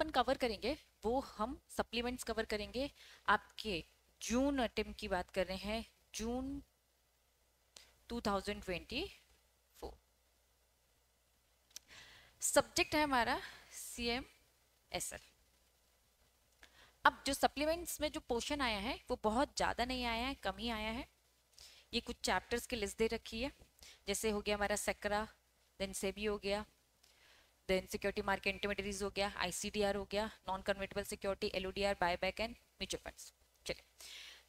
अपन cover करेंगे, वो हम सप्लीमेंट्स कवर करेंगे। आपके जून अटेम्प्ट की बात कर रहे हैं जून 2024 सब्जेक्ट है हमारा सी एम एस एल अब जो सप्लीमेंट्स में जो पोर्शन आया है, वो बहुत ज़्यादा नहीं आया है, कम ही आया है। ये कुछ चैप्टर्स की लिस्ट दे रखी है। जैसे हो गया हमारा सेक्रा देन सेबी हो गया। देन सिक्योरिटी मार्केट इंटरमीडियरीज हो गया आईसीडीआर हो गया non convertible security LODR buyback and mutual funds चलिए।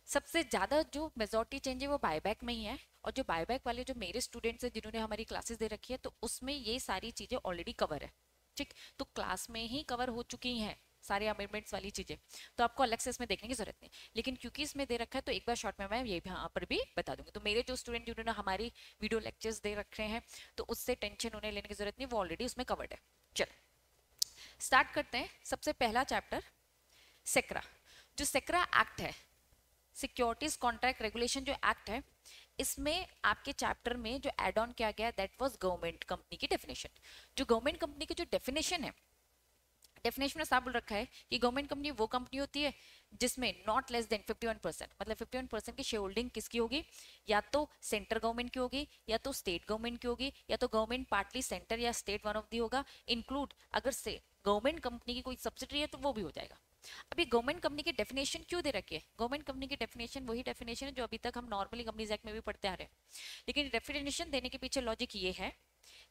सबसे ज़्यादा जो मेजोरिटी चेंज है वो बायबैक में ही है और जो बायबैक वाले जो मेरे स्टूडेंट्स हैं जिन्होंने हमारी क्लासेस दे रखी है तो उसमें ये सारी चीज़ें ऑलरेडी कवर है। ठीक? तो क्लास में ही कवर हो चुकी हैं। सारे अमेंडमेंट्स वाली चीज़ें। तो आपको अलग से इसमें देखने की ज़रूरत नहीं। लेकिन क्योंकि इसमें दे रखा है तो एक बार शॉर्ट में मैं ये यहाँ पर भी बता दूँगी। तो मेरे जो स्टूडेंट जिन्होंने हमारी वीडियो लेक्चर्स दे रखे हैं तो उससे टेंशन उन्हें लेने की ज़रूरत नहीं, वो ऑलरेडी उसमें कवर्ड है। चलो। स्टार्ट करते हैं। सबसे पहला चैप्टर सेक्रा जो सेक्रा एक्ट है सिक्योरिटीज कॉन्ट्रैक्ट रेगुलेशन जो एक्ट है, इसमें आपके चैप्टर में जो एड ऑन किया गया दैट वाज गवर्नमेंट कंपनी की डेफिनेशन जो गवर्नमेंट कंपनी की जो डेफिनेशन है डेफिनेशन में साफ़ बोल रखा है कि गवर्नमेंट कंपनी वो कंपनी होती है जिसमें नॉट लेस देन 51 परसेंट मतलब 51 परसेंट की शेयर होल्डिंग किसकी होगी? या तो सेंटर गवर्नमेंट की होगी, या तो स्टेट गवर्नमेंट की होगी, या तो गवर्नमेंट पार्टली सेंटर या स्टेट वन ऑफ़ दी होगा इंक्लूड अगर से गवर्नमेंट कंपनी की कोई सब्सिडी है तो वो भी हो जाएगा। अभी गवर्नमेंट कंपनी की डेफिनेशन क्यों दे रखी है? गवर्नमेंट कंपनी की डेफिनेशन वही डेफिनेशन है जो अभी तक हम नॉर्मली कंपनीज़ एक्ट में भी पढ़ते आ रहे हैं। लेकिन डेफिनेशन देने के पीछे लॉजिक ये है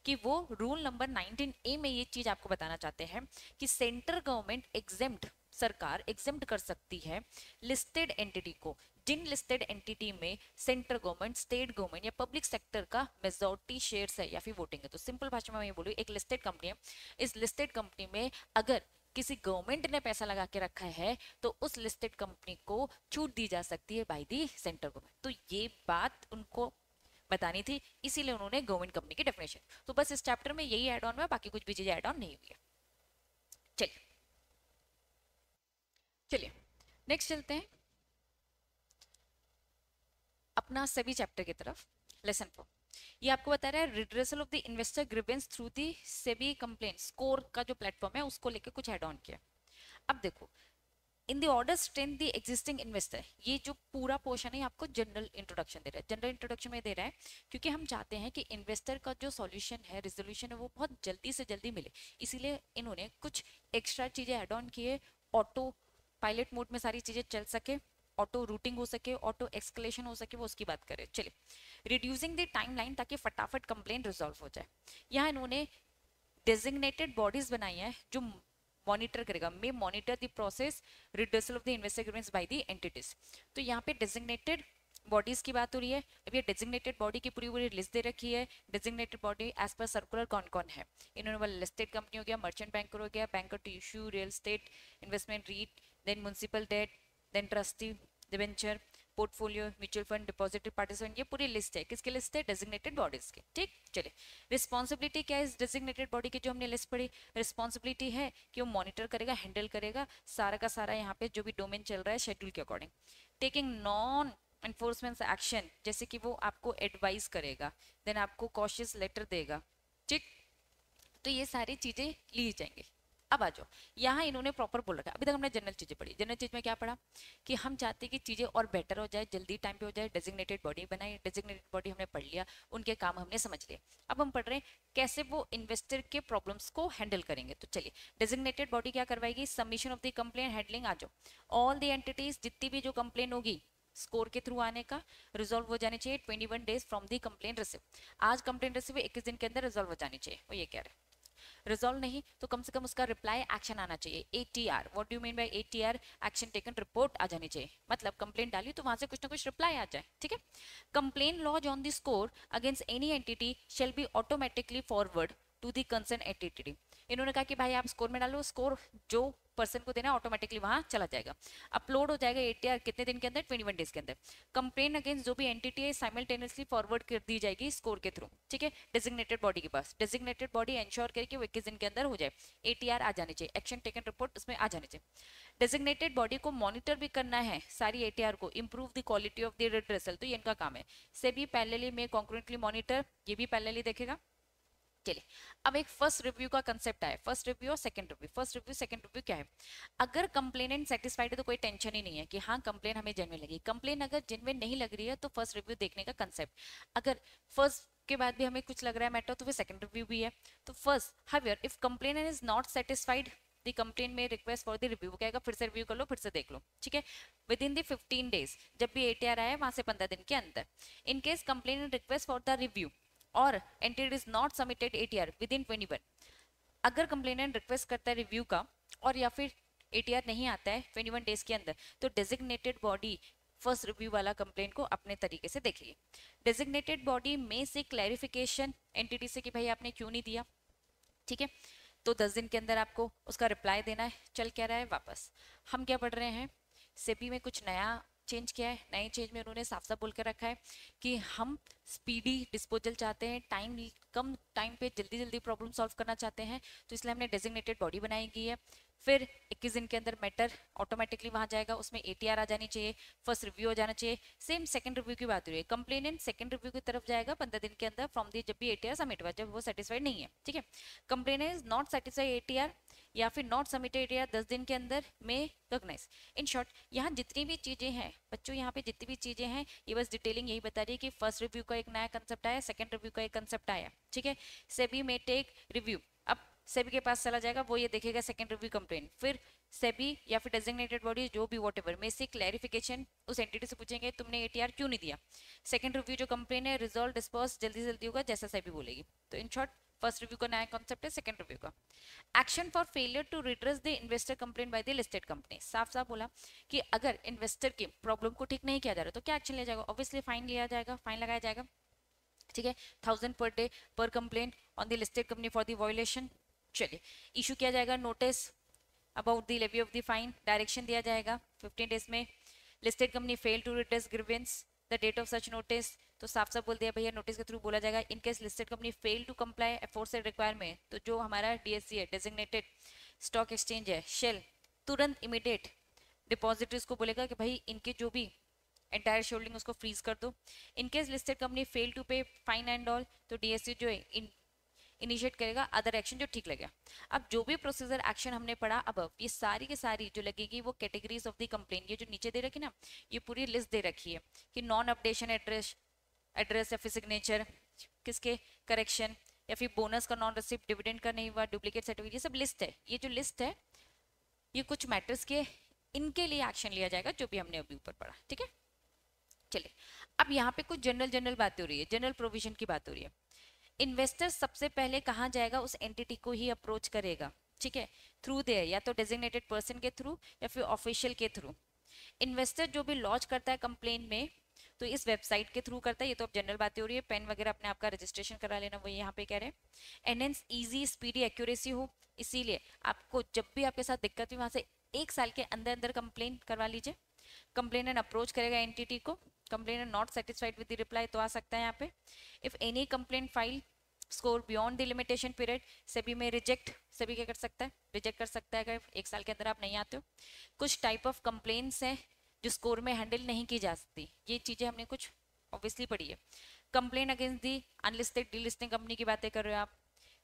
कि वो रूल नंबर 19 ए में ये चीज़ आपको बताना चाहते हैं कि सेंटर गवर्नमेंट एग्जेम्प्ट सरकार एग्जेम्प्ट कर सकती है लिस्टेड एंटिटी को। जिन लिस्टेड एंटिटी में सेंट्रल गवर्नमेंट स्टेट गवर्नमेंट या पब्लिक सेक्टर का मेजोरिटी शेयर्स है या फिर वोटिंग है तो सिंपल भाषा में मैं ये बोलूँ, एक लिस्टेड कंपनी है। इस लिस्टेड कंपनी में अगर किसी गवर्नमेंट ने पैसा लगा के रखा है तो उस लिस्टेड कंपनी को छूट दी जा सकती है बाई दी सेंट्रल गवर्नमेंट तो ये बात उनको बतानी थी, इसीलिए उन्होंने गवर्नमेंट कंपनी की डेफिनेशन तो बस इस चैप्टर में यही एड ऑन हुआ, बाकी कुछ भी चीज़ें एड ऑन नहीं हुई है। चलिए। चलिए नेक्स्ट चलते हैं। अपना सभी चैप्टर की तरफ़ लेसन फोर ये आपको बता रहा है redressal of the investor grievance through the SEBI complain score का जो प्लेटफॉर्म है, उसको लेकर कुछ एड ऑन किया। अब देखो in the order strength the existing investor ये जो पूरा पोर्शन है आपको जनरल इंट्रोडक्शन दे रहा है। जनरल इंट्रोडक्शन में दे रहा है, क्योंकि हम चाहते हैं कि इन्वेस्टर का जो सॉल्यूशन है रिजोल्यूशन है, वो बहुत जल्दी से जल्दी मिले। इसीलिए इन्होंने कुछ एक्स्ट्रा चीज़ें एड ऑन किए ऑटो पायलट मोड में सारी चीज़ें चल सके ऑटो रूटिंग हो सके ऑटो एक्सकलेशन हो सके, वो उसकी बात करें चलिए रिड्यूसिंग द टाइम लाइन ताकि फटाफट कंप्लेन रिजॉल्व हो जाए। यहाँ इन्होंने डेजिग्नेटेड बॉडीज बनाई हैं, जो मॉनिटर करेगा। May monitor the process redressal of the investigations by the entities तो यहाँ पे डेजिग्नेटेड बॉडीज की बात हो रही है। अब ये डेजिग्नेटेड बॉडी की पूरी पूरी लिस्ट दे रखी है। Designated body as per circular कौन कौन है? इन्होंने वाला लिस्टेड कंपनी हो गया मर्चेंट बैंकर हो गया banker to issue real estate investment REIT then municipal debt then trustee debenture portfolio mutual fund deposited participant ये पूरी लिस्ट है। किसकी लिस्ट है? डेजिग्नेटेड बॉडीज की। ठीक? चलिए। रिस्पॉन्सिबिलिटी क्या है इस डेजिग्नेटेड बॉडी की जो हमने लिस्ट पढ़ी? रिस्पॉन्सिबिलिटी है कि वो मॉनिटर करेगा हैंडल करेगा, सारा का सारा यहाँ पे जो भी डोमेन चल रहा है शेड्यूल के according taking non enforcement action जैसे कि वो आपको एडवाइस करेगा देन आपको कॉशियस लेटर देगा। ठीक? तो ये सारी चीज़ें ली जाएँगी। अब आ जाओ। यहाँ इन्होंने प्रॉपर बोल रखा अभी तक हमने जनरल चीज़ें पढ़ी। जनरल चीज़ में क्या पढ़ा? कि हम चाहते हैं कि चीज़ें और बेटर हो जाए, जल्दी टाइम पे हो जाए डेजिग्नेटेड बॉडी बनाई डेजिग्नेटेड बॉडी हमने पढ़ लिया, उनके काम हमने समझ लिया अब हम पढ़ रहे हैं कैसे वो इन्वेस्टर के प्रॉब्लम्स को हैंडल करेंगे। तो चलिए डेजिग्नेटेड बॉडी क्या करवाएगी? Submission of the complain handling आ जाओ। ऑल द एंटिटीज जितनी भी जो कंप्लेन होगी स्कोर के थ्रू आने का रिजॉल्व हो जाने चाहिए। 21 days from the complain receive आज कंप्लेन रिसिव इक्कीस दिन के अंदर रिजॉल्व हो जानी चाहिए। वो ये कह रहे हैं। रिजॉल्व नहीं तो कम से कम उसका रिप्लाई एक्शन आना चाहिए। A T R what do mean by A T R action taken report आ जानी चाहिए। मतलब कंप्लेन डाली तो वहाँ से कुछ ना कुछ रिप्लाई आ जाए, ठीक है? Complain lodge on the score against any entity shall be automatically forward to the concern entity इन्होंने कहा कि भाई आप स्कोर में डालो स्कोर जो पर्सन को देना ऑटोमेटिकली वहाँ चला जाएगा। अपलोड हो जाएगा एटीआर कितने दिन के अंदर? ट्वेंटी वन डेज़ के अंदर। कंप्लेन अगेंस्ट जो भी एंटिटी है साइमल्टेनियसली फॉरवर्ड कर दी जाएगी स्कोर के थ्रू ठीक है? डेजिग्नेटेड बॉडी के पास। डेजिग्नेटेड बॉडी एंश्योर करके वो इक्कीस दिन के अंदर हो जाए। एटीआर आ जानी चाहिए। एक्शन टेकन रिपोर्ट उसमें आ जानी चाहिए। डेजिग्नेटेड बॉडी को मॉनिटर भी करना है सारी एटीआर को। Improve the quality of the redressal तो ये इनका काम है। से भी पैरेलली में कॉन्क्रेंटली मॉनिटर ये भी पैरेलली देखेगा। चलिए, अब एक फ़र्स्ट रिव्यू का कंसेप्ट आया। फ़र्स्ट रिव्यू और second review first review second review क्या है? अगर कंप्लेनेंट सेटिस्फाइड है तो कोई टेंशन ही नहीं है कि हाँ कंप्लेन हमें जेनविन लगी। कंप्लेन अगर जेनविन नहीं लग रही है तो फ़र्स्ट रिव्यू देखने का कंसेप्ट अगर फ़र्स्ट के बाद भी हमें कुछ लग रहा है मैटर तो फिर सेकंड रिव्यू भी है। तो first however if complain is not satisfied the complain में रिक्वेस्ट फॉर द रिव्यू कहेगा, फिर से रिव्यू कर लो, फिर से देख लो। ठीक है? विद इन द 15 डेज़ जब भी एटीआर आया वहाँ से 15 दिन के अंदर। In case complain request for the review और entity is not submitted ATR within 21 अगर कंप्लेनेंट रिक्वेस्ट करता है रिव्यू का, और या फिर एटीआर नहीं आता है 21 डेज़ के अंदर तो डेजिग्नेटेड बॉडी फ़र्स्ट रिव्यू वाला कंप्लेंट को अपने तरीके से देखेगी डेजिग्नेटेड बॉडी में से क्लैरिफिकेशन एंटिटी से कि भाई आपने क्यों नहीं दिया? ठीक है? तो दस दिन के अंदर आपको उसका रिप्लाई देना है, चल क्या रहा है, वापस। हम क्या पढ़ रहे हैं? सेपी में कुछ नया चेंज किया है, नए चेंज में उन्होंने साफ़ साफ़ बोल कर रखा है कि हम स्पीडी डिस्पोजल चाहते हैं टाइम कम टाइम पे जल्दी जल्दी प्रॉब्लम सॉल्व करना चाहते हैं तो इसलिए हमने डेजिग्नेटेड बॉडी बनाई गई है। फिर 21 दिन के अंदर मैटर ऑटोमेटिकली वहाँ जाएगा, उसमें एटीआर आ जानी चाहिए फ़र्स्ट रिव्यू हो जाना चाहिए सेम सेकंड रिव्यू की बात हो रही है कंप्लेनेंट सेकंड रिव्यू की तरफ़ जाएगा, पंद्रह दिन के अंदर फ्रॉम दी जब भी एटीआर सबमिट हुआ, जब वो सेटिस्फाइड नहीं है, ठीक है? Complainant is not satisfied ATR या फिर नॉट सबमिटेड एटीआर दस दिन के अंदर में रिकॉग्नाइज इन शॉर्ट यहाँ जितनी भी चीज़ें हैं, बच्चों यहाँ पे जितनी भी चीज़ें हैं, ये बस डिटेलिंग यही बता रही है कि फ़र्स्ट रिव्यू का एक नया कंसेप्ट आया सेकंड रिव्यू का एक कंसेप्ट आया, ठीक है? सेबी में टेक रिव्यू अब सेबी के पास चला जाएगा, वो ये देखेगा सेकंड रिव्यू कंप्लेन फिर सेबी या फिर डेजिग्नेटेड बॉडी जो भी वॉट एवर में से क्लैरिफिकेशन उस एंटिटी से पूछेंगे, तुमने एटीआर क्यों नहीं दिया? सेकंड रिव्यू जो कंप्लेन है रिजॉल्व डिस्पोज जल्दी जल्दी होगा, जैसा सेबी बोलेगी. तो इन शॉर्ट फ़र्स्ट रिव्यू का नया कॉन्सेप्ट है सेकंड रिव्यू का। Action for failure to redress the investor complain by the listed company साफ़ साफ़ बोला कि अगर इन्वेस्टर की प्रॉब्लम को ठीक नहीं किया जा रहा तो क्या एक्शन लिया जाएगा? ऑब्वियसली फाइन लिया जाएगा फाइन लगाया जाएगा। ठीक है? Thousand per day per complain on the listed company for the violation चलिए इशू किया जाएगा notice about the levy of the fine direction दिया जाएगा। 15 डेज़ में listed company fail to redress grievance the date of such notice तो साफ़ साफ़ बोल दिया, भैया नोटिस के थ्रू बोला जाएगा in case listed company fail to comply aforesaid requirement तो जो हमारा डीएससी है डेजिग्नेटेड स्टॉक एक्सचेंज है शेल तुरंत इमीडिएट डिपॉजिटरीज को बोलेगा कि भाई, इनके जो भी एंटायर शोल्डिंग उसको फ्रीज कर दो। In case listed company fail to pay fine and all तो डीएससी जो है इन इनिशिएट करेगा अदर एक्शन जो ठीक लगेगा। अब जो भी प्रोसीजर एक्शन हमने पढ़ा, अब ये सारी के सारी जो लगेगी, वो कैटेगरीज ऑफ़ द कंप्लेन ये जो नीचे दे रखी ना, ये पूरी लिस्ट दे रखी है कि नॉन अपडेशन एड्रेस एड्रेस या फिर सिग्नेचर किसके करेक्शन या फिर बोनस का नॉन रिसिप्ट डिविडेंड का नहीं हुआ डुप्लीकेट सर्टिफिकेट ये सब लिस्ट है। ये जो लिस्ट है, ये कुछ मैटर्स के, इनके लिए एक्शन लिया जाएगा, जो भी हमने अभी ऊपर पढ़ा, ठीक है? चलिए, अब यहाँ पे कुछ जनरल जनरल बात हो रही है जनरल प्रोविज़न की बात हो रही है। इन्वेस्टर सबसे पहले कहाँ जाएगा, उस एंटिटी को ही अप्रोच करेगा, ठीक है? थ्रू देयर या तो डेजिग्नेटेड पर्सन के थ्रू या फिर ऑफिशियल के थ्रू इन्वेस्टर जो भी लॉन्च करता है कंप्लेन में तो इस वेबसाइट के थ्रू करता है। ये तो अब जनरल बातें हो रही है। पेन वगैरह अपने आपका रजिस्ट्रेशन करा लेना, वो यहाँ पे कह रहे हैं। एनहेंस इजी स्पीडी एक्यूरेसी हो। इसीलिए आपको जब भी आपके साथ दिक्कत हुई, वहाँ से एक साल के अंदर अंदर कंप्लेन करवा लीजिए। कंप्लेन अप्रोच करेगा एंटिटी को। Complain not satisfied with the reply तो आ सकता है यहाँ पे। If any complain file score beyond the limitation period सभी में रिजेक्ट सभी क्या कर सकता है? रिजेक्ट कर सकता है। अगर एक साल के अंदर आप नहीं आते हो। कुछ टाइप ऑफ़ कंप्लेन्स हैं। जो स्कोर में हैंडल नहीं की जा सकती। ये चीज़ें हमने कुछ ऑब्वियसली पढ़ी है। Complain against the unlisted delisting company की बातें कर रहे हो आप।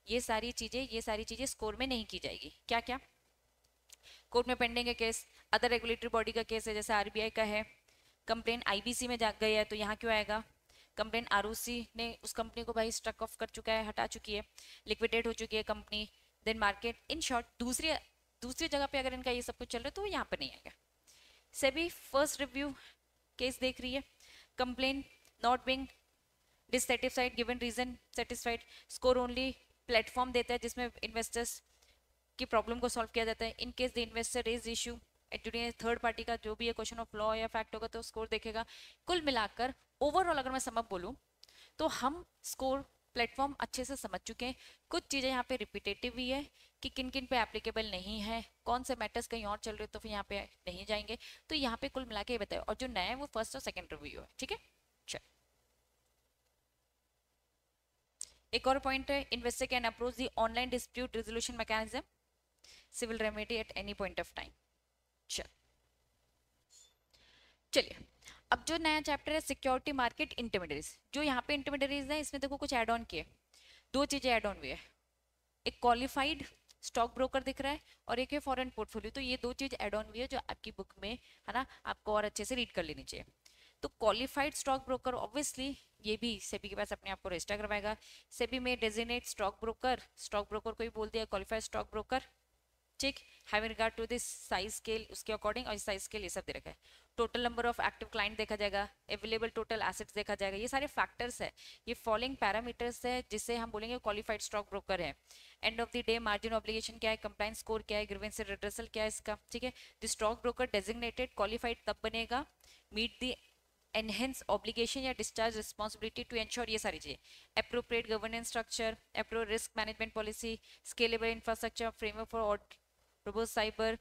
ये सारी चीज़ें, ये सारी चीज़ें स्कोर में नहीं की जाएगी। क्या क्या कोर्ट में पेंडिंग है केस अदर रेगुलेटरी बॉडी का केस है, जैसे आरबीआई का है। कंप्लेन आईबीसी में जा गई है तो यहाँ क्यों आएगा? कंप्लेन आरओसी ने उस कंपनी को भाई स्ट्रक ऑफ़ कर चुका है, हटा चुकी है लिक्विडेट हो चुकी है company then market in short दूसरी दूसरी जगह पे अगर इनका ये सब कुछ चल रहा है तो वो यहाँ पर नहीं आएगा। सेबी फ़र्स्ट रिव्यू केस देख रही है। Complain not being dissatisfied given reason satisfied score only platform देता है जिसमें इन्वेस्टर्स की प्रॉब्लम को सॉल्व किया जाता है। In case the investor is issue third party का जो भी है क्वेश्चन ऑफ़ लॉ या फैक्ट होगा तो स्कोर देखेगा। कुल मिलाकर ओवरऑल अगर मैं समझ बोलूँ तो हम स्कोर प्लेटफॉर्म अच्छे से समझ चुके हैं। कुछ चीज़ें यहाँ पे रिपीटेटिव भी है कि किन किन पे एप्लीकेबल नहीं है, कौन से मैटर्स कहीं और चल रहे तो फिर यहाँ पे नहीं जाएँगे। तो यहाँ पे कुल मिला के बताए, और जो नया है, वो फ़र्स्ट और सेकेंड रिव्यू है, ठीक है? चल। एक और पॉइंट है investor can approach the online dispute resolution mechanism civil remedy at any point of time चल। चलिए, अब जो नया चैप्टर है सिक्योरिटी मार्केट इंटरमीडियरीज जो यहाँ पे इंटरमीडियरीज है, इसमें देखो कुछ एड ऑन किए। दो चीज़ें एड ऑन हुई है। एक क्वालिफाइड स्टॉक ब्रोकर दिख रहा है और एक है फॉरेन पोर्टफोलियो तो ये दो चीज़ एड ऑन हुई है जो आपकी बुक में, है ना, आपको और अच्छे से रीड कर लेनी चाहिए। तो क्वालिफाइड स्टॉक ब्रोकर ऑब्वियसली ये भी सेबी के पास अपने आप को रजिस्टर करवाएगा। सेबी में designate stock broker stock broker को ही बोल दिया क्वालिफाइड स्टॉक ब्रोकर ठीक? Having regard to this size scale उसके अकॉर्डिंग और साइज़ स्केल ये सब दे रखा है। Total number of active client देखा जाएगा अवेलेबल टोटल एसेट्स देखा जाएगा, ये सारे फैक्टर्स है। ये फॉलोइंग पैरामीटर्स है जिससे हम बोलेंगे क्वालिफाइड स्टॉक ब्रोकर है। End of the day margin obligation क्या है कंप्लाइंस स्कोर क्या है ग्रीवेंस रिड्रेसल क्या है इसका, ठीक है? The stock broker designated qualified तब बनेगा मीट द एनहेंस ऑब्लिगेशन या डिस्चार्ज रिस्पॉन्सिबिलिटी टू एंश्योर ये सारी चीज़ें। Appropriate governance structure अप्रो risk management policy scalable infrastructure framework for robot cyber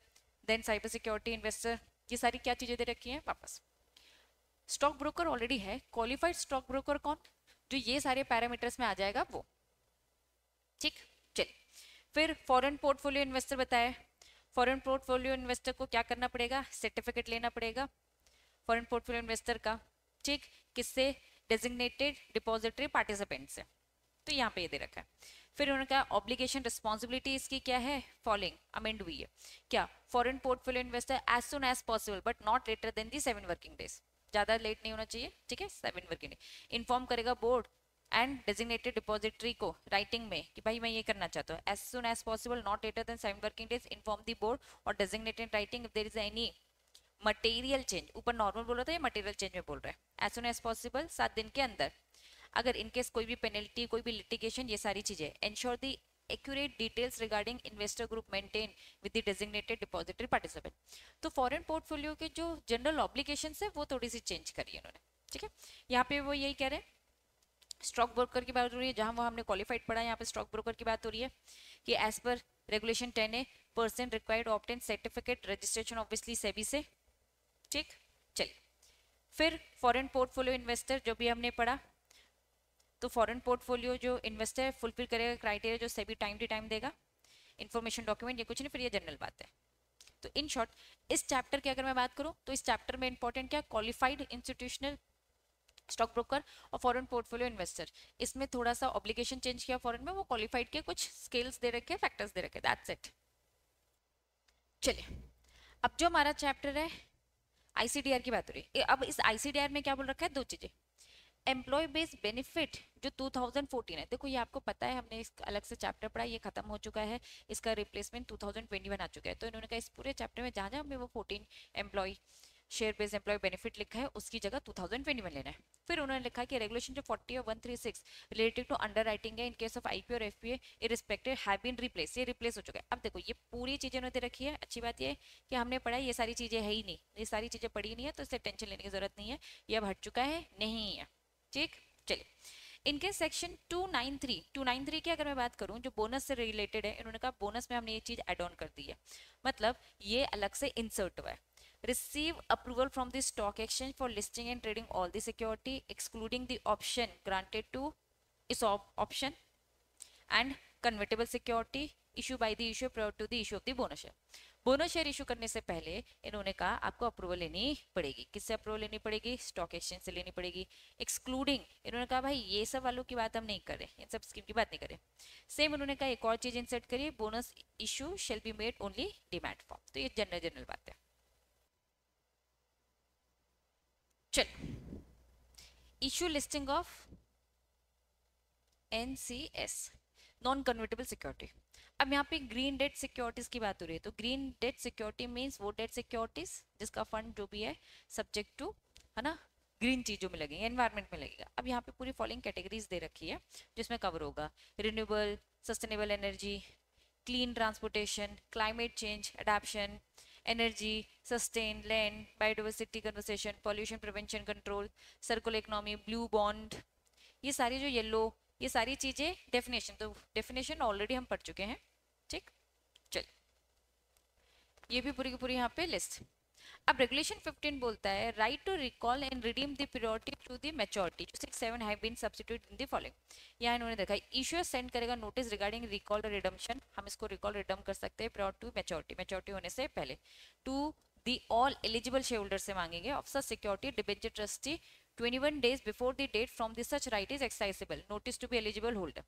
then cyber security investor ये सारी क्या चीज़ें दे रखी हैं? वापस। स्टॉक ब्रोकर ऑलरेडी है। क्वालिफाइड स्टॉक ब्रोकर कौन? जो ये सारे पैरामीटर्स में आ जाएगा, वो। ठीक? चलिए। फिर फॉरेन पोर्टफोलियो इन्वेस्टर बताए। फॉरेन पोर्टफोलियो इन्वेस्टर को क्या करना पड़ेगा? सर्टिफिकेट लेना पड़ेगा फॉरेन पोर्टफोलियो इन्वेस्टर का। ठीक? किससे? डेजिग्नेटेड डिपॉजिटरी पार्टिसिपेंट से। तो यहाँ पे ये दे रखा है। फिर उन्होंने कहा ऑब्लिगेशन रिस्पॉन्सिबिलिटी इसकी क्या है? फॉलोइंग अमेंड हुई है। क्या foreign portfolio investor as soon as possible but not later than the seven working days ज़्यादा लेट नहीं होना चाहिए, ठीक है? सेवन वर्किंग डे इन्फॉर्म करेगा बोर्ड एंड डेजिग्नेटेड डिपॉजिटरी को राइटिंग में कि भाई मैं ये करना चाहता हूँ। As soon as possible not later than seven working days inform the board और designated writing if there is any material change ऊपर नॉर्मल बोल रहा था या मटेरियल चेंज में बोल रहा है? एज सुन एज पॉसिबल सात दिन के अंदर। अगर इनकेस कोई भी पेनल्टी कोई भी लिटिगेशन ये सारी चीज़ें ensure the accurate details regarding investor group maintain with the designated depository participant तो फॉरेन पोर्टफोलियो के जो जनरल ऑब्लिगेशन है, वो थोड़ी सी चेंज करी उन्होंने। ठीक है? यहाँ पे वो यही कह रहे हैं स्टॉक ब्रोकर की बात हो रही है, जहाँ वो हमने क्वालिफाइड पढ़ा, यहाँ पे स्टॉक ब्रोकर की बात हो रही है कि as per regulation ten A person required obtain certificate registration obviously SEBI से। ठीक? चलिए। फिर फॉरेन पोर्टफोलियो इन्वेस्टर जो भी हमने पढ़ा तो फॉरेन पोर्टफोलियो जो इन्वेस्टर फुलफिल करेगा क्राइटेरिया जो सेबी टाइम टू टाइम देगा इन्फॉर्मेशन डॉक्यूमेंट ये कुछ नहीं, फिर ये जनरल बात है। तो इन शॉर्ट इस चैप्टर की अगर मैं बात करूँ तो इस चैप्टर में इंपॉर्टेंट क्या क्वालिफाइड इंस्टीट्यूशनल स्टॉक ब्रोकर और फॉरेन पोर्टफोलियो इन्वेस्टर इसमें थोड़ा सा ऑब्लिगेशन चेंज किया फॉरेन में, वो क्वालिफाइड के कुछ स्केल्स दे रखे फैक्टर्स दे रखे दैट्स इट चलिए, अब जो हमारा चैप्टर है आईसीडीआर की बात हो रही है। अब इस आईसीडीआर में क्या बोल रखा है? दो चीज़ें। एम्प्लॉय बेस्ड बेनिफिट जो 2014 है। देखो, ये आपको पता है, हमने इस अलग से चैप्टर पढ़ा, ये खत्म हो चुका है, इसका रिप्लेसमेंट 2021 आ चुका है। तो इन्होंने कहा, इस पूरे चैप्टर में जहाँ जहाँ हमें वो 14 employ share based employ benefit लिखा है, उसकी जगह 2021 लेना है। फिर उन्होंने लिखा कि रेगुलेशन जो 40 और 136 रिलेटेड टू अंडर राइटिंग है इन केस ऑफ़ आईपी और FPA irrespective have been replace ये रिप्लेस हो चुका है। अब देखो, ये पूरी चीज़ें उन्होंने रखी है। अच्छी बात ये कि हमने पढ़ा, ये सारी चीज़ें है ही नहीं। ये सारी चीज़ें पढ़ी नहीं है तो इससे टेंशन लेने की ज़रूरत नहीं है। ये अब हट चुका है, नहीं है। ठीक? चलिए। इनके सेक्शन 293, 293 की अगर मैं बात करूँ जो बोनस से रिलेटेड है इन्होंने कहा बोनस में हमने ये चीज़ एड ऑन कर दी है। मतलब ये अलग से इंसर्ट हुआ है। Receive approval from the stock exchange for listing and trading all the security excluding the option granted to इस option and convertible security issue by the issue to the of the bonus bonus share issue करने से पहले इन्होंने कहा, आपको approval लेनी पड़ेगी। किससे अप्रूवल लेनी पड़ेगी? स्टॉक एक्सचेंज से लेनी पड़ेगी। एक्सक्लूडिंग, इन्होंने कहा, भाई, ये सब वालों की बात हम नहीं कर, इन सब स्कीम की बात नहीं करें। सेम उन्होंने कहा, एक और चीज़ इंसर्ट करिए, bonus issue shall be made only demand form. तो ये जनरल जनरल बात है। चलो। Issue listing of NCS non convertible security. अब यहाँ पे ग्रीन डेट सिक्योरिटीज की बात हो रही है तो ग्रीन डेट सिक्योरिटी मीन्स वो डेट सिक्योरिटीज जिसका फंड जो भी है सब्जेक्ट टू है ना ग्रीन चीज़ों में लगेंगे एनवायरमेंट में लगेगा। अब यहाँ पे पूरी फॉलोइंग कैटेगरीज दे रखी है, जिसमें कवर होगा renewable sustainable energy clean transportation climate change adaptation energy sustain land biodiversity conversation pollution prevention control circular economy blue bond ये सारी जो येलो ये सारी चीज़ें डेफिनेशन तो डेफिनेशन ऑलरेडी हम पढ़ चुके हैं, ठीक? चल। ये भी पूरी की पूरी यहाँ पे लिस्ट अब रेगुलेशन 15 बोलता है right to recall and redeem the priority to the maturity जो six seven have been substitute in the following यहाँ इन्होंने देखा इश्यूअर सेंड करेगा नोटिस रिगार्डिंग रिकॉल और रिडम्शन हम इसको रिकॉल रिडम कर सकते हैं प्रियोर टू मैच्योरिटी मैच्योरिटी होने से पहले। To the all eligible share holder से मांगेंगे of such security debenture trustee 21 days before the date from the such right is exercisable notice to be eligible holder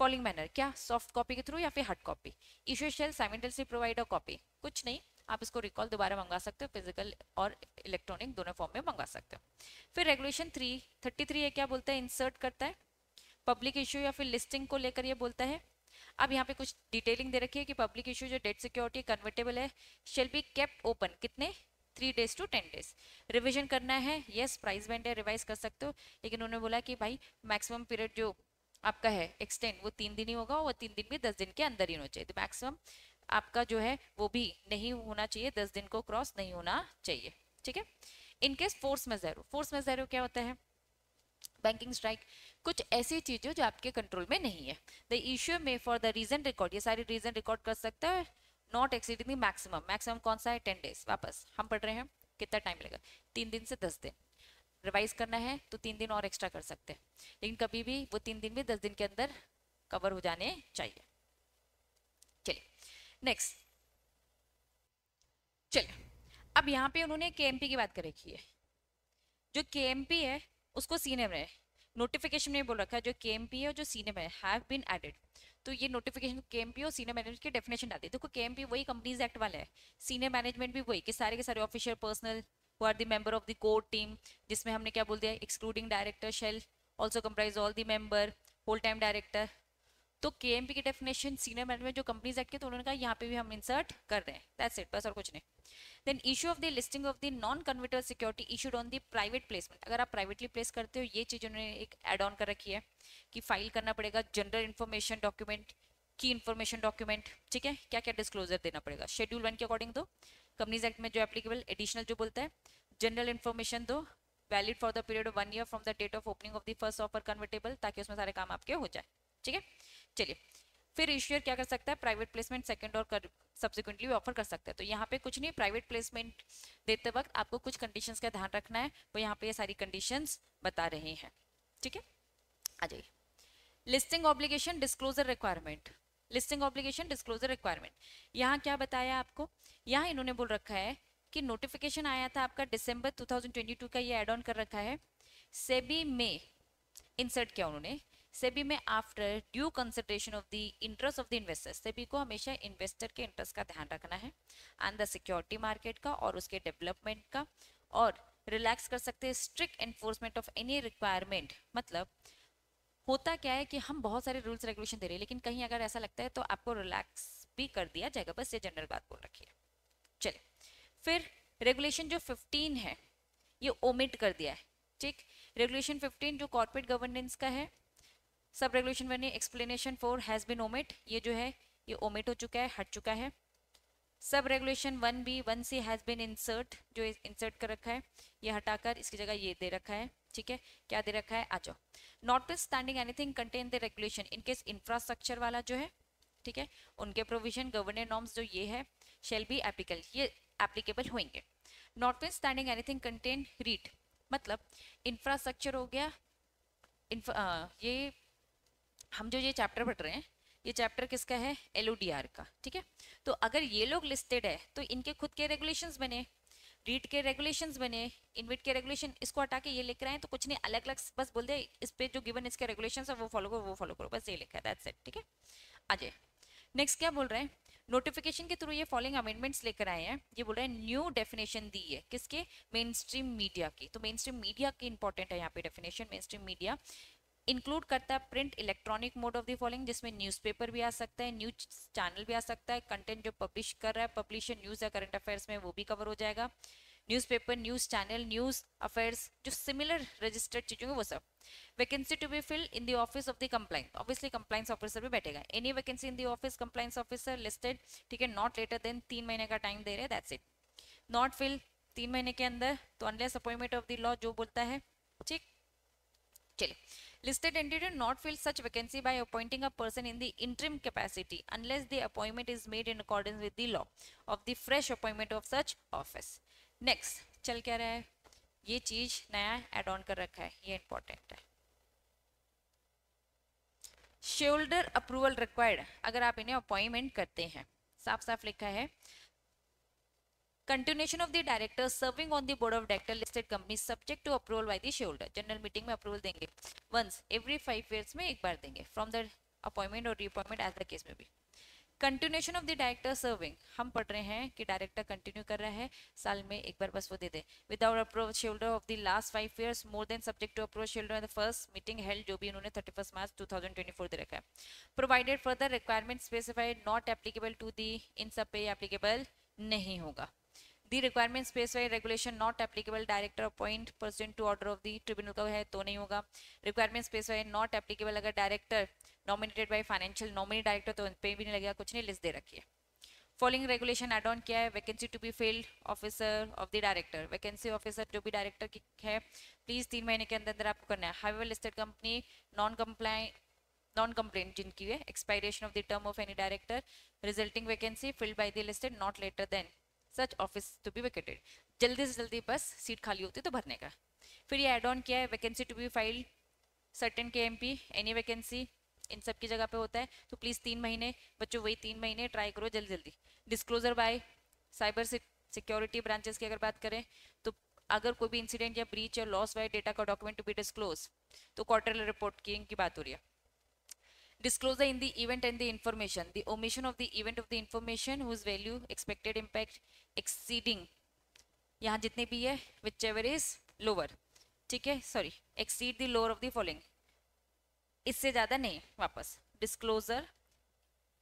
following manner, क्या? Soft copy के through या फिर hard copy? Issue shall simultaneously provide a copy. कुछ नहीं, आप इसको recall दोबारा मंगा सकते हो फ़िज़िकल और इलेक्ट्रॉनिक दोनों फॉर्म में मंगा सकते हो। फिर रेगुलेशन थ्री थर्टी थ्री है, क्या बोलता है? इंसर्ट करता है। पब्लिक इशू या फिर लिस्टिंग को लेकर ये बोलता है। अब यहाँ पे कुछ डिटेलिंग दे रखी है कि पब्लिक इशू जो डेट सिक्योरिटी कन्वर्टेबल है शेल बी केप्ट ओपन कितने? Three days to ten days revision करना है यस प्राइस बैंड है रिवाइज कर सकते हो, लेकिन उन्होंने बोला कि भाई मैक्सिमम पीरियड जो आपका है एक्सटेंड वो तीन दिन ही होगा वो तीन दिन भी दस दिन के अंदर ही होना चाहिए। तो मैक्सिमम आपका जो है, वो भी नहीं होना चाहिए, दस दिन को क्रॉस नहीं होना चाहिए। ठीक है? इनकेस फोर्स में जैरो फोर्स में जैरो क्या होता है? बैंकिंग स्ट्राइक कुछ ऐसी चीज़ें जो आपके कंट्रोल में नहीं है। द इश्यू में फॉर द रीजन रिकॉर्ड ये सारी रीजन रिकॉर्ड कर सकता है not exceeding the maximum maximum कौन सा है? टेन डेज़ वापस। हम पढ़ रहे हैं, कितना टाइम लगेगा? तीन दिन से दस दिन। रिवाइज करना है तो तीन दिन और एक्स्ट्रा कर सकते हैं। लेकिन कभी भी वो तीन दिन भी दस दिन के अंदर कवर हो जाने चाहिए। चलिए नेक्स्ट चलिए, अब यहाँ पे उन्होंने के की बात कर रखी है। जो के है, उसको सीने में नोटिफिकेशन में बोल रखा है, जो के है और जो सीने में हैव बीन एडेड तो ये नोटिफिकेशन के और सीनियर मैनेजमेंट की डेफिनेशन डालती है। देखो के वही कंपनीज़ एक्ट वाला है। सीनियर मैनेजमेंट भी वही कि सारे के सारे official personal who are the member of the core team जिसमें हमने क्या बोल दिया excluding director shall also comprise all the member whole time director तो के एम पी की डेफिनेशन सीनियर मैनेजमेंट जो कंपनीज़ एक्ट के तो उन्होंने कहा, यहाँ पे भी हम इंसर्ट कर रहे हैं दैट्स इट बस और कुछ नहीं। Then issue of the listing of the non converter security issued on the private placement अगर आप प्राइवेटली प्लेस करते हो, ये चीज़ उन्होंने एक एड ऑन कर रखी है कि फ़ाइल करना पड़ेगा जनरल इन्फॉर्मेशन डॉक्यूमेंट की इन्फॉर्मेशन डॉक्यूमेंट ठीक है? क्या क्या डिस्क्लोजर देना पड़ेगा? शेड्यूल वन के अकॉर्डिंग दो कंपनीज़ एक्ट में जो एप्लीकेबल एडिशनल जो बोलता है जनरल इन्फॉर्मेशन दो valid for the period of one year from the date of opening of the first offer convertible ताकि उसमें सारे काम आपके हो जाए, ठीक है? चलिए, फिर इश्यूर क्या कर सकता है? प्राइवेट प्लेसमेंट सेकंड और कर सब्सिक्वेंटली भी ऑफ़र कर सकता है। तो यहाँ पे कुछ नहीं प्राइवेट प्लेसमेंट देते वक्त आपको कुछ कंडीशंस का ध्यान रखना है। वो यहाँ पे ये सारी कंडीशंस बता रहे हैं। ठीक है? आ जाइए। Listing obligation disclosure requirement listing obligation disclosure requirement यहाँ क्या बताया आपको? यहाँ इन्होंने बोल रखा है कि नोटिफिकेशन आया था आपका दिसंबर 2022 का, ये एड ऑन कर रखा है। सेबी में इंसर्ट किया उन्होंने। सेबी में after due consideration of the interest of the investor SEBI को हमेशा इन्वेस्टर के इंटरेस्ट का ध्यान रखना है एंड द सिक्योरिटी मार्केट का और उसके डेवलपमेंट का, और रिलैक्स कर सकते हैं strict enforcement of any requirement मतलब होता क्या है कि हम बहुत सारे रूल्स रेगुलेशन दे रहे हैं, लेकिन कहीं अगर ऐसा लगता है तो आपको रिलैक्स भी कर दिया जाएगा, बस ये जनरल बात बोल रखी है। चले फिर रेगुलेशन जो 15 है, ये ओमिट कर दिया है, ठीक? रेगुलेशन 15 जो कॉर्पोरेट गवर्नेंस का है सब regulation one explanation four has been omit ये जो है ये ओमिट हो चुका है हट चुका है. सब regulation one B one C has been insert जो इंसर्ट कर रखा है ये हटाकर इसकी जगह ये दे रखा है ठीक है? क्या दे रखा है? आ जाओ. Not standing anything contain the regulation in case infrastructure वाला जो है ठीक है उनके प्रोविज़न गवर्नर नॉर्म्स जो ये है शेल बी एप्लीकल ये एप्लीकेबल होंगे not standing anything contain read मतलब इंफ्रास्ट्रक्चर हो गया आ, ये हम जो ये चैप्टर पढ़ रहे हैं, ये चैप्टर किसका है? एल का, ठीक है? तो अगर ये लोग लिस्टेड है तो इनके खुद के रेगुलेशंस बने रीड के रेगुलेशंस बने इनविट के रेगुलेशन इसको हटा के ये लिख रहे हैं तो कुछ नहीं अलग अलग बस बोल दे इस पे जो गिवन इसके रेगुलेशंस है, वो फॉलो करो, वो फॉलो करो, बस ये लिखा है दैट्स इट ठीक है? अजय नेक्स्ट क्या बोल रहे हैं? नोटिफिकेशन के थ्रू ये फॉलोइंग अमेंडमेंट्स लेकर आए हैं, ये बोल रहे हैं न्यू डेफिनेशन दी है, किसके? मेन स्ट्रीम मीडिया की तो मेन स्ट्रीम मीडिया की इंपॉर्टेंट है यहाँ पे definition main stream media include करता है print electronic mode of the following जिसमें न्यूज़पेपर भी आ सकता है न्यूज़ चैनल भी आ सकता है कंटेंट जो पब्लिश कर रहा है पब्लिशर न्यूज़ या करंट अफेयर्स में वो भी कवर हो जाएगा। Newspaper news channel news affairs जो सिमिलर रजिस्टर्ड चीज़ों वो सब। Vacancy to be fill in the office of the compliance obviously compliance officer भी बैठेगा। Any vacancy in the office compliance officer listed ठीक है नॉट लेटर देन तीन महीने का टाइम दे रहे दैट्स इट नॉट फिल तीन महीने के अंदर तो unless appointment of the law जो बोलता है ठीक चलिए Listed entity not fill such vacancy by appointing a person in the interim capacity unless the appointment is made in accordance with the law of the fresh appointment of such office. Next, चल क्या रहा है ये चीज़ नया add on कर रखा है ये इंपॉर्टेंट है शोल्डर अप्रूवल रिक्वायर्ड अगर आप इन्हें अपॉइंटमेंट करते हैं साफ़ साफ़ लिखा है continuation of the director serving on the board of director listed company subject to approval by the shareholder. General meeting में approval देंगे। वंस एवरी five years में एक बार देंगे। From the appointment or reappointment as the case may be. Continuation of the director serving हम पढ़ रहे हैं कि डायरेक्टर कंटिन्यू कर रहा है। साल में एक बार बस वो दे दे। Without approve shareholder of the last five years more than subject to approve shareholder the first meeting held जो भी उन्होंने thirty first March two thousand twenty four दे रखा है। Provided further requirement specified not applicable to the इन सब पे applicable नहीं होगा। The requirement specified regulation not applicable director appoint percent to order of the tribunal का है तो नहीं होगा। रिक्वायरमेंट स्पेसिफाइड नॉट एप्लीकेबल अगर director nominated by financial nominee director तो पे भी नहीं लगेगा, कुछ नहीं लिस्ट दे रखी है। फॉलोइंग रेगुलेशन एड ऑन किया है vacancy to be filled officer of the director vacancy officer जो भी डायरेक्टर की है प्लीज़ तीन महीने के अंदर अंदर आपको करना है। Highway listed company non comply non compliant जिनकी है expiration of the term of any director resulting vacancy filled by the listed not later than such office to be vacated जल्दी से जल्दी बस सीट खाली होती तो भरने का। फिर ये एड ऑन किया है vacancy to be file certain K M P any vacancy in सब की जगह पे होता है। तो प्लीज़ तीन महीने, बच्चों वही तीन महीने ट्राई करो जल्दी जल्दी। Disclosure by cyber security branches की अगर बात करें तो अगर कोई भी इंसिडेंट या ब्रीच या लॉस बाय डेटा का डॉक्यूमेंट टू बी डिस्क्लोज तो क्वार्टरली रिपोर्ट की की बात हो रही है। Disclosure in the event and the information. The omission of the event of the information whose value, expected impact exceeding. यहाँ जितने भी है विच एवर इज़ लोअर ठीक है? Sorry exceed the lower of the following इससे ज़्यादा नहीं वापस. Disclosure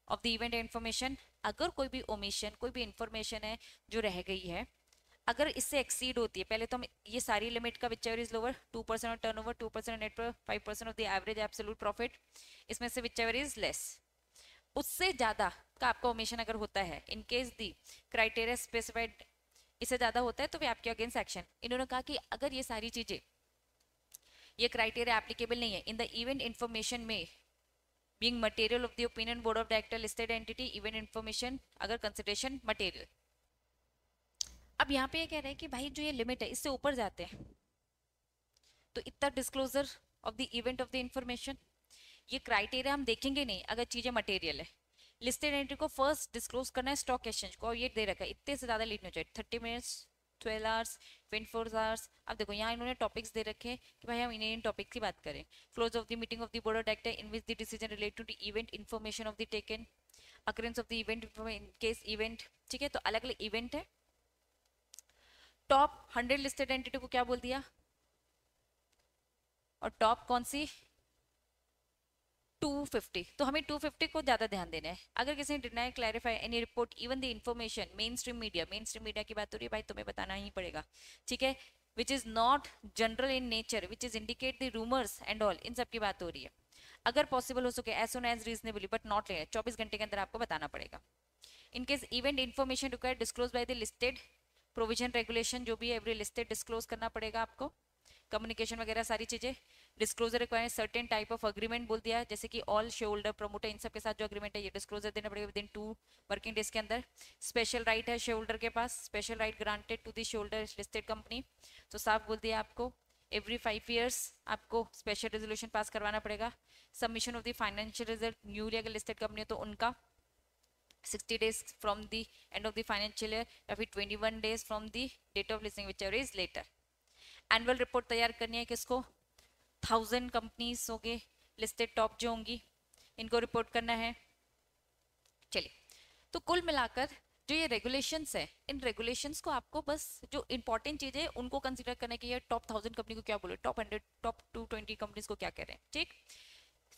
of the event information अगर कोई भी ओमिशन कोई भी इंफॉर्मेशन है जो रह गई है, अगर इससे एक्सीड होती है, पहले तो हम ये सारी लिमिट का whichever is lower two percent of turnover two percent net five percent of the average absolute profit इसमें से विच एवर इज़ लेस उससे ज़्यादा का आपका ओमिशन अगर होता है in case the criteria specified इससे ज़्यादा होता है तो भी आपके अगेंस्ट एक्शन इन्होंने कहा कि अगर ये सारी चीज़ें, ये क्राइटेरिया एप्लीकेबल नहीं है इन द इवेंट इन्फॉर्मेशन में being material of the opinion board of director listed entity event information अगर कंसिडरेशन मटेरियल अब यहाँ पे ये कह रहे हैं कि भाई जो ये लिमिट है, इससे ऊपर जाते हैं। तो इतना disclosure of the event of the information ये क्राइटेरिया हम देखेंगे नहीं, अगर चीज़ें मटेरियल है। लिस्टेड एंट्री को फ़र्स्ट डिस्क्लोज करना है स्टॉक एक्सचेंज को, और ये दे रखा है। इतने से ज़्यादा लीड नहीं चाहिए thirty minutes twelve hours twenty four hours अब देखो, यहाँ इन्होंने टॉपिक्स दे रखे हैं कि भाई हम इन टॉपिक की बात करें। Close of the meeting of the board of director in which the decision related to event information of the taken occurrence of the event in case event ठीक है? तो अलग अलग इवेंट है। टॉप हंड्रेड लिस्टेड एंटिटी को क्या बोल दिया? और टॉप कौन सी? 250 तो हमें 250 को ज़्यादा ध्यान देना है। अगर किसी ने deny clarify any report even the information main stream media main stream media की बात हो रही है, भाई तुम्हें बताना ही पड़ेगा। ठीक है? Which is not general in nature which is indicate the rumours and all इन सब की बात हो रही है। अगर पॉसिबल हो सके as soon as reasonably but not late चौबीस घंटे के अंदर आपको बताना पड़ेगा। In case event information require disclose by the listed provision regulation जो भी एवरी लिस्टेड डिस्क्लोज करना पड़ेगा आपको। कम्युनिकेशन वगैरह सारी चीज़ें। Disclosure require certain type of agreement बोल दिया जैसे कि ऑल शेयर प्रमोटर इन सब के साथ जो अग्रीमेंट है, ये डिस्क्लोजर देना पड़ेगा within two working days के अंदर। स्पेशल राइट है शेयर के पास special right granted to the share holder listed company तो साफ़ बोल दिया आपको एवरी फाइव ईयर्स आपको स्पेशल रेजोल्यूशन पास करवाना पड़ेगा। Submission of the financial result newly अगर लिस्टेड कंपनी है तो उनका 60 days from the end of the financial year, या फिर 21 days from the date of listing, whichever is later annual report तैयार करनी है किसको? थाउज़ेंड कंपनीज़ हो गए लिस्टेड टॉप जो होंगी, इनको रिपोर्ट करना है। चलिए तो कुल मिलाकर जो ये रेगुलेशंस है, इन रेगुलेशंस को आपको बस जो इंपॉर्टेंट चीज़ें उनको कंसिडर करने की ये टॉप थाउज़ेंड कंपनी को क्या बोले? Top hundred top to twenty companies को क्या कह रहे हैं? ठीक?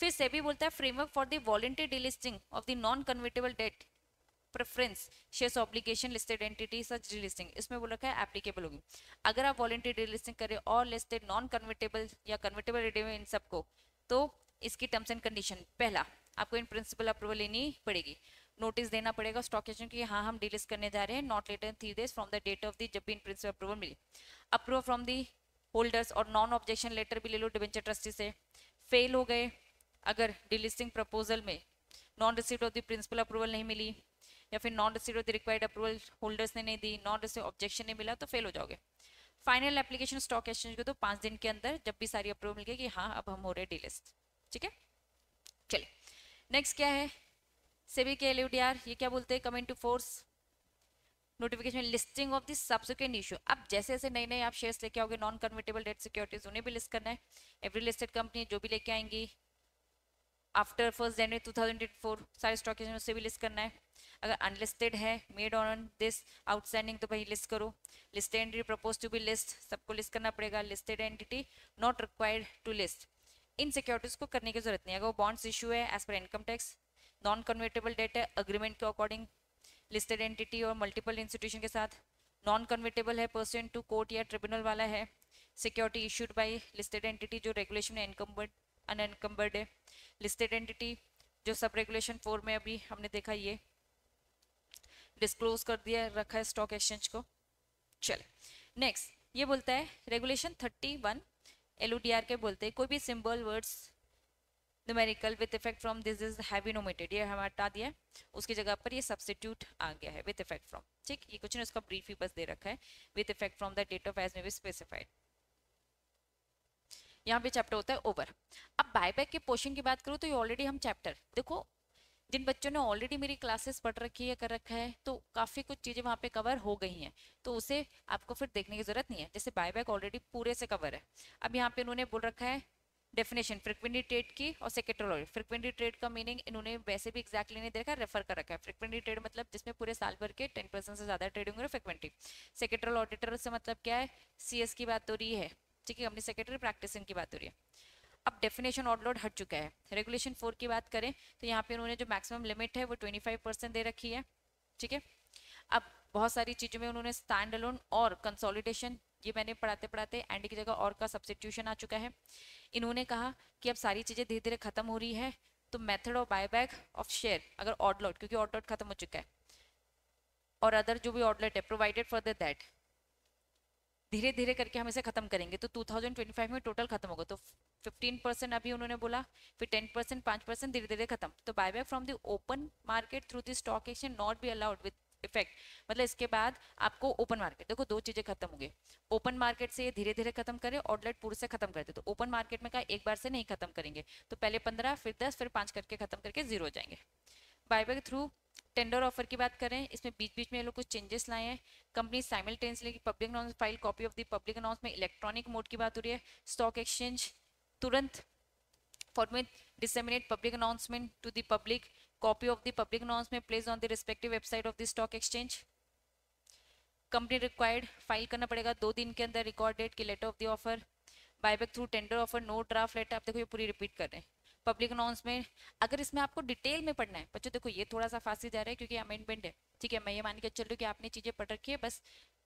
फिर सेबी बोलता है framework for the voluntary delisting of the non convertible debt preference shares obligation listed entity such delisting इसमें बोल रखा है एप्लीकेबल होगी। अगर आप वॉलेंट्री डीलिस्टिंग करें और लिस्टेड नॉन कन्वर्टेबल या कन्वर्टेबल इन सबको तो इसकी टर्म्स एंड कंडीशन पहला, आपको इन प्रिंसिपल अप्रूवल लेनी पड़ेगी। नोटिस देना पड़ेगा स्टॉक एक्सचेंज की हाँ हम डीलिस्ट करने जा रहे हैं not later three days from the date of the जब भी इन प्रिंसिपल अप्रूवल मिली। अप्रूवल फ्रॉम दी होल्डर्स और नॉन ऑब्जेक्शन लेटर भी ले लो डिवेंचर ट्रस्टी से। फेल हो गए, अगर डिलिस्टिंग प्रपोजल में non receive of the principle approval नहीं मिली या फिर non receive the required approval holders ने नहीं दी नॉन रिसीव ऑब्जेक्शन नहीं मिला तो फेल हो जाओगे। फाइनल एप्लीकेशन स्टॉक एक्सचेंज को तो पाँच दिन के अंदर जब भी सारी अप्रूवल मिल गई कि हाँ अब हम हो रहे डीलिस्ट ठीक है? चलिए नेक्स्ट क्या है? सेबी के एल ये क्या बोलते हैं? Coming to force notification listing of the subsequent issue अब जैसे जैसे नए नए आप शेयर्स लेके आओगे नॉन कन्वर्टेबल डेट सिक्योरिटीज उन्हें भी लिस्ट करना है। एवरी लिस्टेड कंपनी जो भी लेके आएँगी after first January two thousand four सारे स्टॉक उससे भी लिस्ट करना है। अगर अनलिस्टेड है मेड ऑन दिस आउटस्टैंडिंग तो भाई लिस्ट करो। Listed entity propose to be list सबको लिस्ट करना पड़ेगा। Listed entity not required to list in securities को करने की ज़रूरत नहीं है। अगर वो बॉन्ड्स इशू है as per income tax non convertible debt है अग्रीमेंट के अकॉर्डिंग लिस्टेड एंटिटी और मल्टीपल इंस्टीट्यूशन के साथ नॉन कन्वर्टेबल है पर्सन टू कोर्ट या ट्रिब्यूनल वाला है security issued by listed entity जो रेगुलेशन में इनकम्बर्ड अनकम्बर्ड है। लिस्टेड एंटिटी जो सब रेगुलेशन फोर में अभी हमने देखा ये। डिस्क्लोज कर दिया रखा है स्टॉक एक्सचेंज को। चले नेक्स्ट ये बोलता है रेगुलेशन थर्टी वन एल के बोलते हैं, कोई भी symbol words numerical with effect from this is have been omitted ये हमें हटा दिया है, उसकी जगह पर ये सब्सिट्यूट आ गया है विथ इफ़ेक्ट फ्रॉम ठीक, ये कुछ नहीं, उसका ब्रीफ ही बस दे रखा है with effect from the date of as may be specified यहाँ पे चैप्टर होता है ओवर अब बायबैक के पोर्शन की बात करूँ तो ये ऑलरेडी हम चैप्टर देखो जिन बच्चों ने ऑलरेडी मेरी क्लासेस पढ़ रखी है, कर रखा है तो काफ़ी कुछ चीज़ें वहाँ पे कवर हो गई हैं। तो उसे आपको फिर देखने की ज़रूरत नहीं है। जैसे बायबैक ऑलरेडी पूरे से कवर है। अब यहाँ पे उन्होंने बोल रखा है डेफिनेशन फ्रिक्वेंटली ट्रेड की और सेक्रेटरी फ्रिक्वेंटली ट्रेड का मीनिंग इन्होंने वैसे भी एक्जैक्टली नहीं देखा रेफर कर रखा है। फ्रिक्वेंटली ट्रेड मतलब जिसमें पूरे साल भर के टेन परसेंट से ज़्यादा ट्रेडिंग हो रहा फ्रिक्वेंटली सेक्रेटरल ऑडिटर से मतलब क्या है? सीएस की बात हो रही है। ठीक है कंपनी सेक्रेटरी प्रैक्टिसिंग की बात हो रही है। अब डेफिनेशन ऑडलोड हट चुका है। रेगुलेशन फोर की बात करें तो यहाँ पे उन्होंने जो मैक्सिमम लिमिट है, वो ट्वेंटी फाइव परसेंट दे रखी है। ठीक है? अब बहुत सारी चीज़ों में उन्होंने स्टैंड अलोन और कंसोलिडेशन ये मैंने पढ़ाते पढ़ाते एंड की जगह और का सब्सिट्यूशन आ चुका है। इन्होंने कहा कि अब सारी चीज़ें धीरे धीरे खत्म हो रही है तो method of buyback of share अगर ऑडलॉट क्योंकि ऑडलॉट खत्म हो चुका है। और अदर जो भी ऑडलेट है प्रोवाइडेड फॉर दैट धीरे धीरे करके हम इसे खत्म करेंगे। तो 2025 में टोटल खत्म होगा। तो 15 परसेंट अभी उन्होंने बोला, फिर 10 परसेंट पाँच परसेंट धीरे धीरे खत्म। तो buyback from the open market through the stock exchange not be allowed with effect मतलब इसके बाद आपको ओपन मार्केट देखो दो चीज़ें खत्म होंगे। ओपन मार्केट से धीरे धीरे खत्म करें ऑडलेट पूरे से खत्म कर दे। तो ओपन मार्केट में का एक बार से नहीं खत्म करेंगे। तो पहले पंद्रह, फिर दस, फिर पाँच करके खत्म करके ज़ीरो हो जाएँगे। By buyback through tender offer की बात करें, इसमें बीच बीच में ये लोग कुछ चेंजेस लाए हैं। Company simultaneously public announce file copy of the public announce में इलेक्ट्रॉनिक मोड की बात हो रही है। स्टॉक एक्सचेंज तुरंत format disseminate public announcement to the public copy of the public announcement placed on the respective website of the stock exchange company required file करना पड़ेगा दो दिन के अंदर रिकॉर्ड डेट की letter of the offer buyback through tender offer no draft letter आप देखो ये पूरी रिपीट कर रहे हैं। पब्लिक अनाउंसमेंट अगर इसमें आपको डिटेल में पढ़ना है, बच्चों देखो ये थोड़ा सा फांसी जा रहा है क्योंकि अमेंडमेंट है। ठीक है, मैं ये मान के चल रही हूँ कि आपने चीज़ें पढ़ रखी है, बस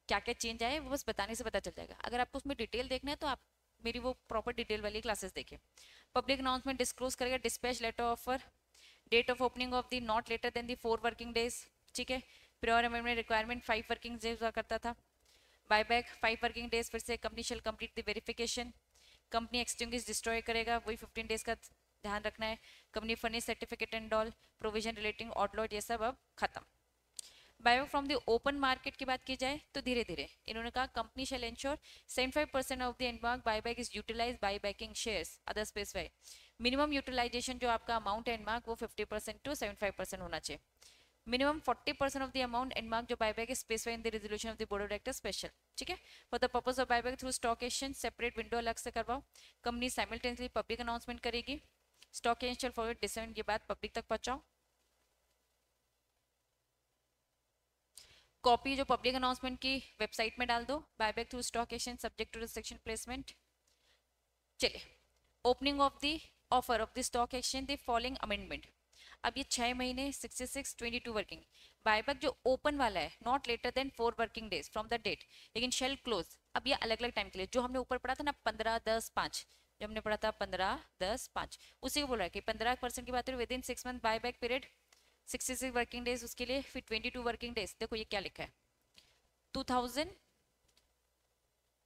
क्या क्या चेंज आए वो बस बताने से पता चल जाएगा। अगर आपको उसमें डिटेल देखना है तो आप मेरी वो प्रॉपर डिटेल वाली क्लासेस देखें पब्लिक अनाउंसमेंट डिस्क्लोज करेगा dispatch letter offer date of opening of the not later than the four working days ठीक है pure amendment requirement five working days हुआ करता था। Buy back five working days फिर से company shall complete the verification company extinguish destroy करेगा, वही fifteen days का ध्यान रखना है company furnish certificate and all provision relating odd lot ये सब अब खत्म। Buyback from the open market की बात की जाए तो धीरे धीरे इन्होंने कहा company shall ensure seventy five percent of the earmark buy back is utilise buy backing shares other specify minimum utilisation जो आपका अमाउंट एंड मार्क वो 50 परसेंट टू 75 परसेंट होना चाहिए। Minimum 40 percent of the amount and mark जो buyback is specify in the resolution of the board of director special ठीक है? For the purpose of buyback through stock exchange separate window अलग से करवाओ। Company simultaneously public announcement करेगी। Stock exchange forward decent ये बात public तक पहुंचाओ। कॉपी जो पब्लिक अनाउंसमेंट की वेबसाइट में डाल दो। Buyback through stock exchange subject to restriction placement चलिए opening of the offer of the stock exchange the following amendment अब ये छह महीने sixty six twenty two working buyback जो ओपन वाला है not later than four working days from the date लेकिन shall close अब ये अलग अलग टाइम के लिए, जो हमने ऊपर पढ़ा था ना, पंद्रह, दस, पाँच। जो हमने पढ़ा था पंद्रह, दस, पाँच। उसी को बोल है कि पंद्रह परसेंट की बात करें within six month buy back period sixty six working days उसके लिए, फिर ट्वेंटी टू वर्किंग डेज़ देखो ये क्या लिखा है। टू थाउज़ेंड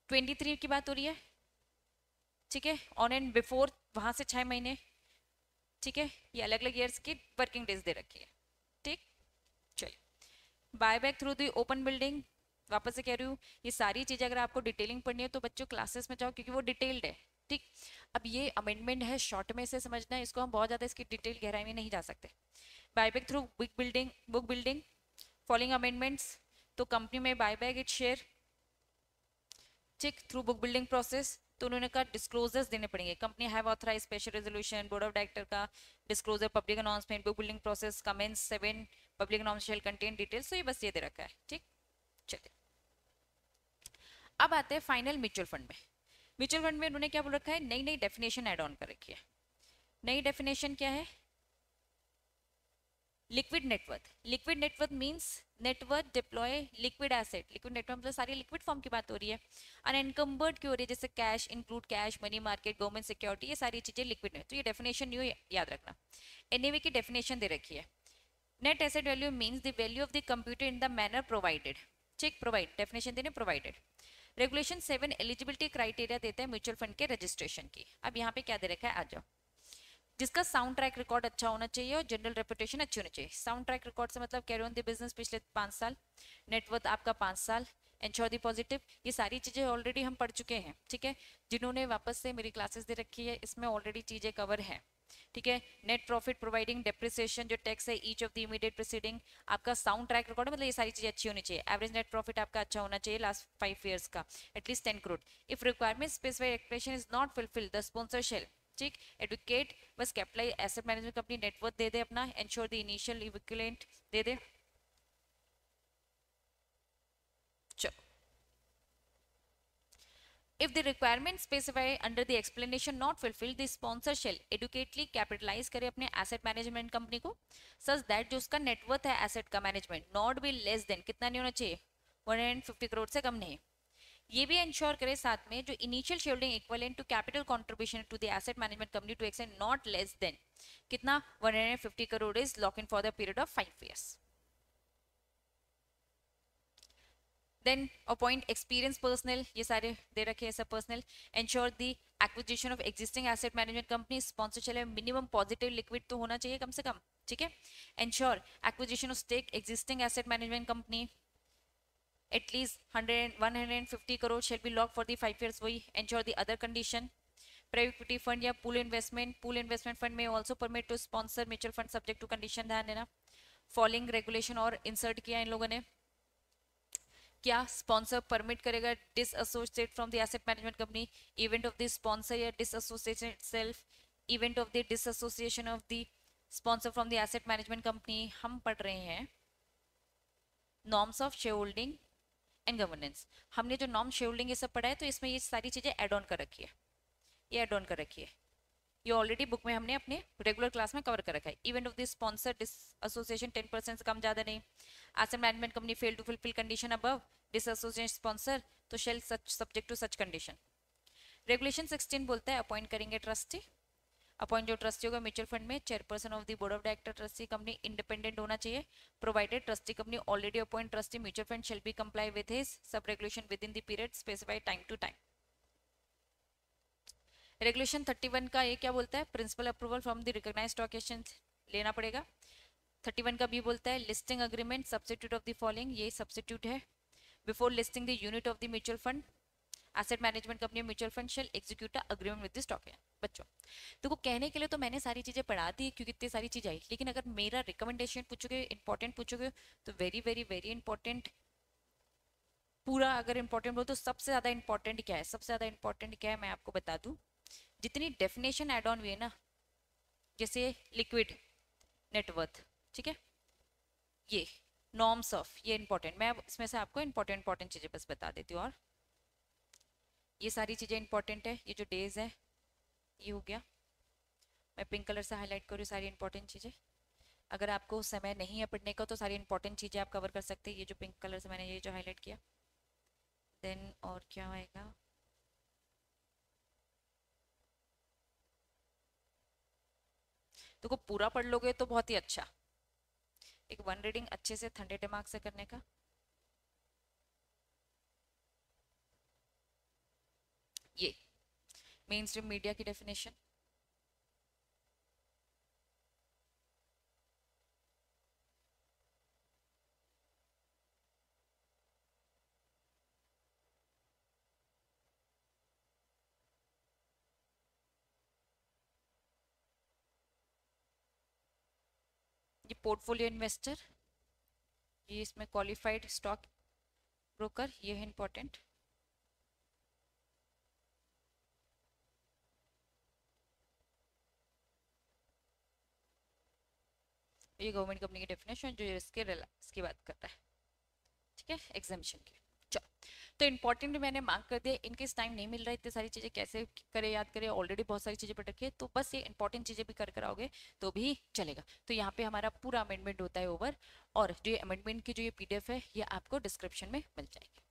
ट्वेंटी थ्री की बात हो रही है। ठीक है? ऑन एंड बिफोर वहाँ से छः महीने। ठीक है? ये अलग अलग ईयर्स की वर्किंग डेज़ दे रखी है। ठीक? चलिए। Buy back through the open building वापस से कह रही हूँ, ये सारी चीज़ें अगर आपको डिटेलिंग पढ़नी है तो बच्चों क्लासेस में जाओ, क्योंकि वो डिटेल्ड है। ठीक। अब ये अमेंडमेंट है शॉर्ट में से समझना है, इसको हम बहुत ज़्यादा इसकी डिटेल गहराई में नहीं जा सकते। Buy back through book building book building following amendments तो कंपनी में बाय बैक इट शेयर ठीक थ्रू बुक बिल्डिंग प्रोसेस तो उन्होंने कहा डिस्क्लोजर्स देने पड़ेंगे। Company have authorise special resolution board of director का disclosure public announcement book building process commence seven public announcement content details तो ये बस ये दे रखा है, ठीक? चलिए। अब आते हैं फाइनल म्यूचुअल फंड में। म्यूचुअल फंड में उन्होंने क्या बोल रखा है? नई नई डेफिनेशन एड ऑन कर रखी है। नई डेफिनेशन क्या है? Liquid net worth liquid net worth means net worth deploy liquid asset liquid net worth मतलब सारी लिक्विड फॉर्म की बात हो रही है। अनएनकम्बर्ड की हो रही है? जैसे cash include cash money market government security ये सारी चीज़ें लिक्विड है तो ये डेफिनेशन न्यू याद रखना। एनएवी की डेफिनेशन दे रखी है। Net asset value means the value of the computer in the manner provided check provide definition देने provided regulation seven eligibility criteria देते हैं म्यूचुअल फंड के रजिस्ट्रेशन की। अब यहाँ पे क्या दे रखा है? आ जाओ। जिसका साउंड ट्रैक रिकॉर्ड अच्छा होना चाहिए और जनरल रेपुटेशन अच्छी होनी चाहिए। साउंड ट्रैक रिकॉर्ड से मतलब कैरी ऑन द बिज़नेस पिछले पाँच साल नेटवर्थ आपका पाँच साल एंश्योर दी पॉजिटिव ये सारी चीज़ें ऑलरेडी हम पढ़ चुके हैं, ठीक है? जिन्होंने वापस से मेरी क्लासेस दे रखी है, इसमें ऑलरेडी चीज़ें कवर हैं। ठीक है? नेट प्रॉफिट प्रोवाइडिंग डेप्रिसिएशन जो टैक्स है each of the immediate proceeding आपका साउंड ट्रैक रिकॉर्ड मतलब ये सारी चीज़ें अच्छी होनी चाहिए। एवरेज नेट प्रॉफिट आपका अच्छा होना चाहिए लास्ट फाइव ईयर्स का at least ten crore if requirement specified expression is not fulfil the sponsor shall ठीक? एडुकेट बस capitalise asset management company network दे दे अपना एंश्योर द इनिशियल इक्विलेंट दे दे चलो If the requirement specified under the explanation not fulfilled, the sponsor shall educately capitalize करे अपने asset management company को such that जो उसका network है asset का management not be less than कितना नहीं होना चाहिए 150 करोड़ से कम नहीं ये भी इंश्योर करे साथ में जो initial shareholding equivalent to capital contribution to the asset management company to extend not less than कितना 150 crore is lock in for the period of five years then appoint experience personnel ये सारे दे रखे हैं सब personnel ensure the acquisition of existing asset management company sponsor चले minimum positive liquid तो होना चाहिए कम से कम ठीक है ensure acquisition of stake existing asset management company at least 100 150 crore shall be locked for the 5 years वही ensure the other condition private equity fund या pool investment pool investment fund may also permit to sponsor mutual fund subject to condition ध्यान देना following regulation और insert किया इन लोगों ने क्या sponsor permit करेगा dissociate from the asset management company event of the sponsor या disassociation self event of the disassociation of the sponsor from the asset management company हम पढ़ रहे हैं। Norms of share holding and governance हमने जो norm share holding ये सब पढ़ा है तो इसमें ये सारी चीज़ें एड ऑन कर रखी है। ये एड ऑन कर रखी है। ये ऑलरेडी बुक में हमने अपने रेगुलर क्लास में कवर कर रखा है। Event of this sponsor disassociation ten percent से कम ज़्यादा नहीं। Asset management company fail to fulfil condition above disassociation sponsor तो shall such subject to such condition regulation sixteen बोलता है अपॉइंट करेंगे ट्रस्टी अपॉइंट जो ट्रस्टी होगा म्यूचुअल फंड में chairperson of the board of director trustee company independent होना चाहिए। Provided trustee company already appoint trustee mutual fund shall be comply with his sub regulation within the period specified time to time regulation 31 का ये क्या बोलता है? Principle approval from the recognise stock exchange लेना पड़ेगा। 31 का भी बोलता है listing agreement substitute of the following ये सब्सिट्यूट है। Before listing the unit of the mutual fund asset management company mutual fund shall execute agreement with the stock बच्चों, देखो, कहने के लिए तो मैंने सारी चीज़ें पढ़ा दी, क्योंकि इतनी सारी चीज़ आई। लेकिन अगर मेरा रिकमेंडेशन पूछोगे इंपॉर्टेंट पूछोगे तो वेरी वेरी वेरी इंपॉर्टेंट पूरा अगर इंपॉर्टेंट बोलो तो सबसे ज़्यादा इंपॉर्टेंट क्या है? सबसे ज़्यादा इंपॉर्टेंट क्या है, मैं आपको बता दूँ। जितनी डेफिनेशन एड ऑन हुई है ना, जैसे लिक्विड नेटवर्थ ठीक है? ये नॉर्म्स ऑफ़ ये इंपॉर्टेंट मैं इसमें से आपको इंपॉर्टेंट इंपॉर्टेंट चीज़ें बस बता देती हूँ और। ये सारी चीज़ें इंपॉर्टेंट है, ये जो डेज़ है, ये हो गया। मैं पिंक कलर से हाईलाइट करूँ सारी इंपॉर्टेंट चीज़ें। अगर आपको समय नहीं है पढ़ने का तो सारी इंपॉर्टेंट चीज़ें आप कवर कर सकते हैं। ये जो पिंक कलर से मैंने ये जो हाईलाइट किया। देन और क्या आएगा? देखो तो पूरा पढ़ लोगे तो बहुत ही अच्छा। एक वन रीडिंग अच्छे से ठंडे दिमाग से करने का। ये मेन स्ट्रीम मीडिया की डेफिनेशन पोर्टफोलियो इन्वेस्टर ये इसमें क्वालिफाइड स्टॉक ब्रोकर ये है इम्पोर्टेंट ये गवर्नमेंट कंपनी की डेफिनेशन जो इसके इसकी बात करता है। ठीक है? एग्जामिशन की। तो इंपॉर्टेंट मैंने मार्क कर दिया इनके टाइम नहीं मिल रहा, इतनी सारी चीज़ें कैसे करें, याद करें ऑलरेडी बहुत सारी चीज़ें पटक है तो बस ये इंपॉर्टेंट चीज़ें भी कर कराओगे तो भी चलेगा। तो यहाँ पे हमारा पूरा अमेंडमेंट होता है ओवर और जो अमेंडमेंट की जो ये पीडीएफ है, ये आपको डिस्क्रिप्शन में मिल जाएगी।